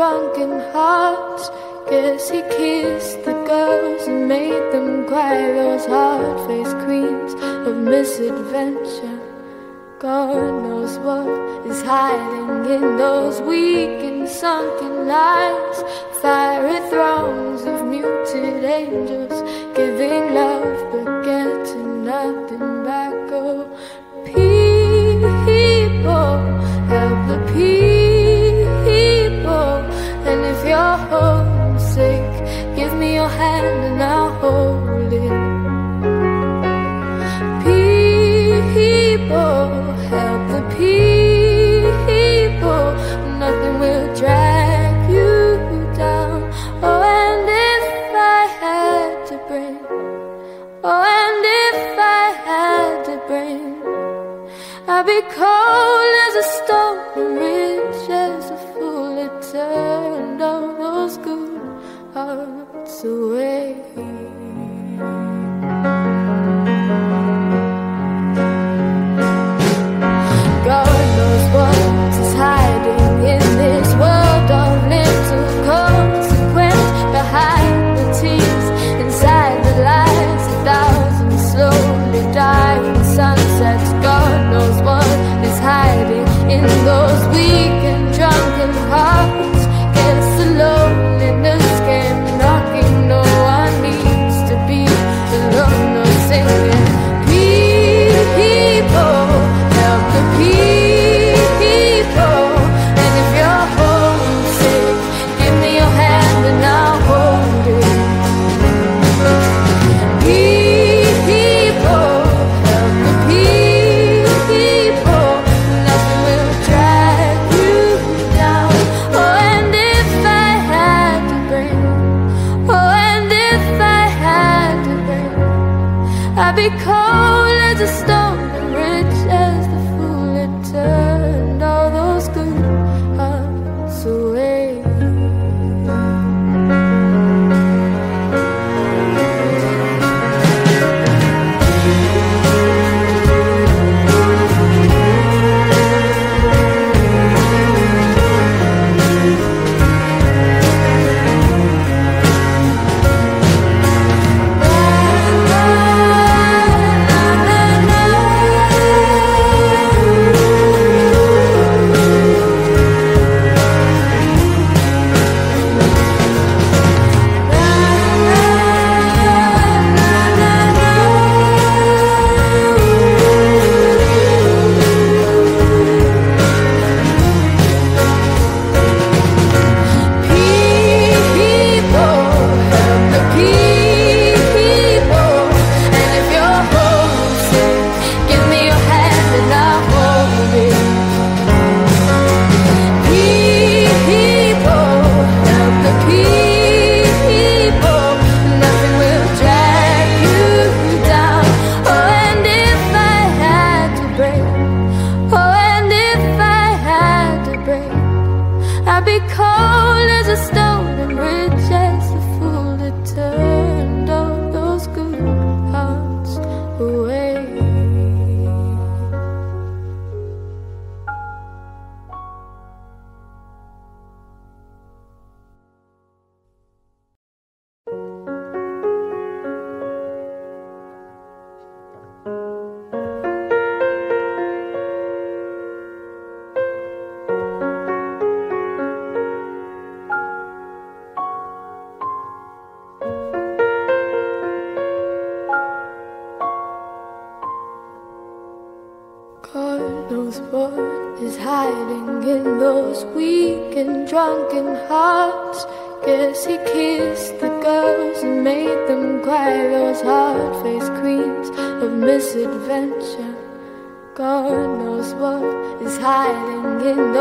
drunken hearts. Guess he kissed the girls and made them cry, those hard faced queens of misadventure. God knows what is hiding in those weak and sunken lines. Fiery thrones of muted angels giving love but and I'll hold it. People, help the people. Nothing will drag you down. Oh, and if I had to bring, oh, and if I had to bring. I'd be cold as a stone I'd be cold as a stone and rich as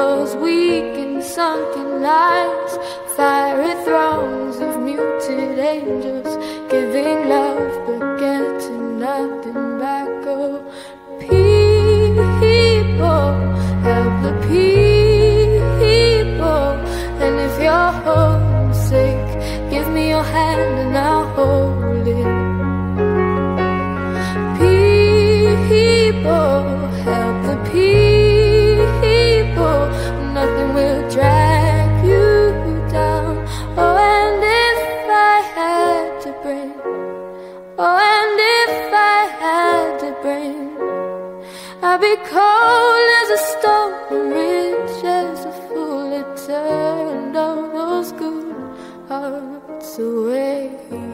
those weak and sunken lines. Fiery thrones of muted angels giving love but getting nothing back. Oh, people, help the people. And if you're homesick, give me your hand and I'll hold be cold as a stone, rich as a fool. It turned all those good hearts away.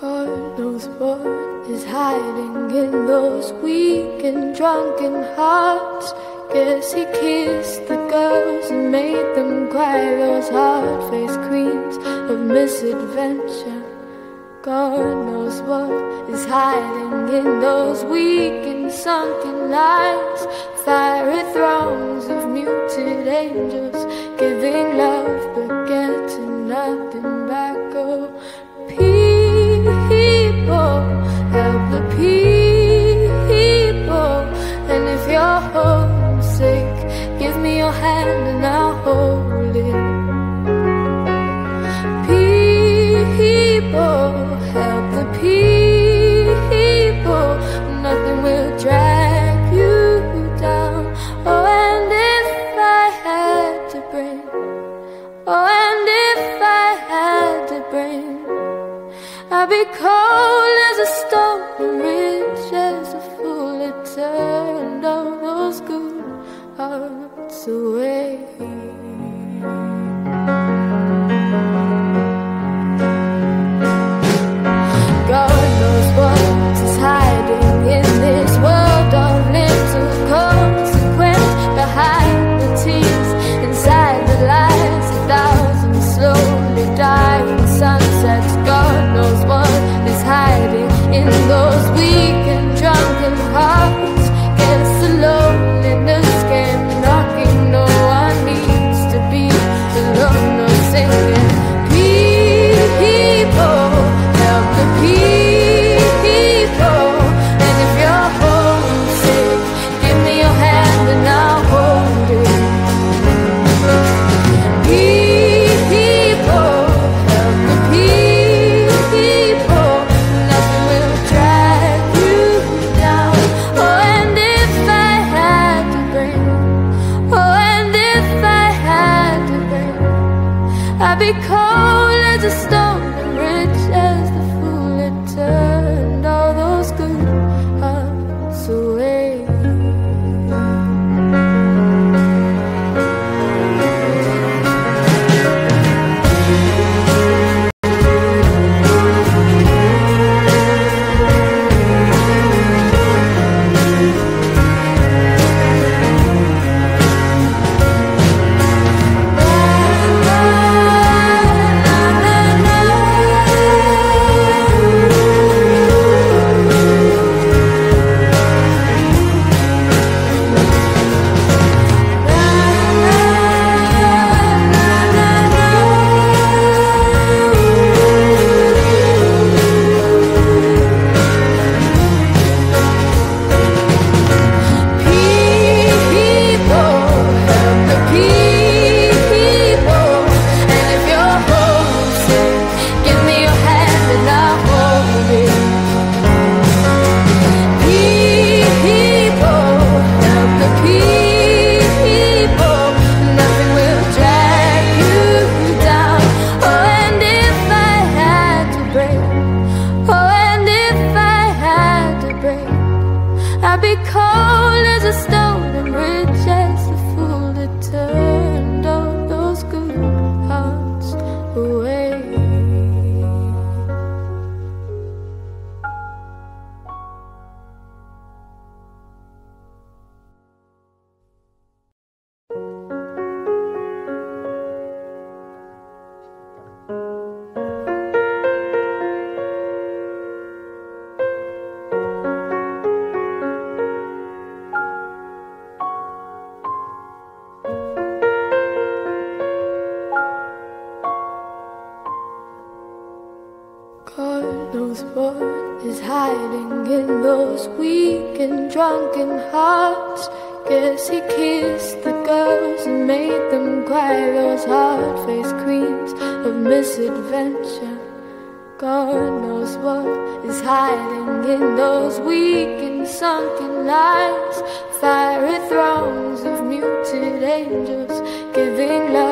God knows what is hiding in those weak and drunken hearts. Guess he kissed the girls and made them cry. Those hard faced queens of misadventure. God knows what is hiding in those weak and sunken eyes. Fiery throngs of muted angels giving love. I'll be cold as a stone, rich as a fool. It turned all those good hearts away. He kissed the girls and made them cry. Those hard faced queens of misadventure. God knows what is hiding in those weak and sunken eyes. Fiery thrones of muted angels giving love.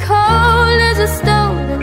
Cold as a stone and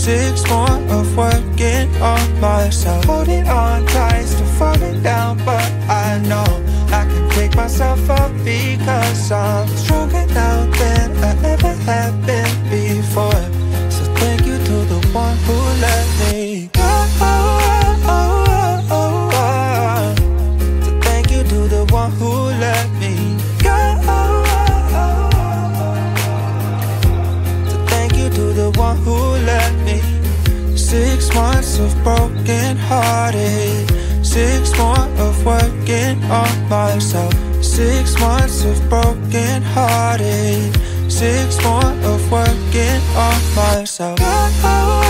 Six more of working on myself. Holding on tight, still falling down, but I know I can pick myself up because I'm stronger now than I ever have been before. So thank you to the one who let months of broken hearted. Six more of working on myself. Six months of broken hearted. Six more of working on myself.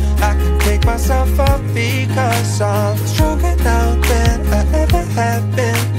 myself up because I'm stronger now than I ever have been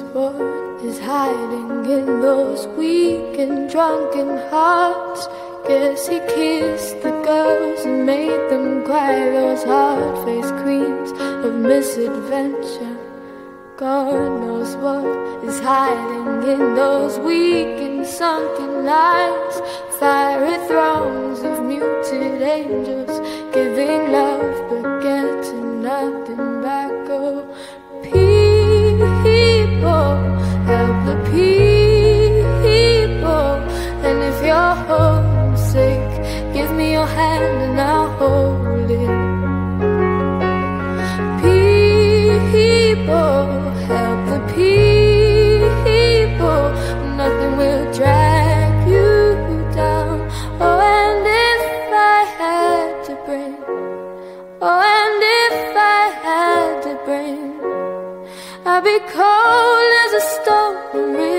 knows what is hiding in those weak and drunken hearts. Guess he kissed the girls and made them cry. Those hard faced queens of misadventure. God knows what is hiding in those weak and sunken lives. Fiery thrones of muted angels giving love but getting nothing back. People. And if you're homesick, give me your hand and I'll hold it. People, help the people. Nothing will drag you down. Oh, and if I had to bring, oh, I'd be cold as a stone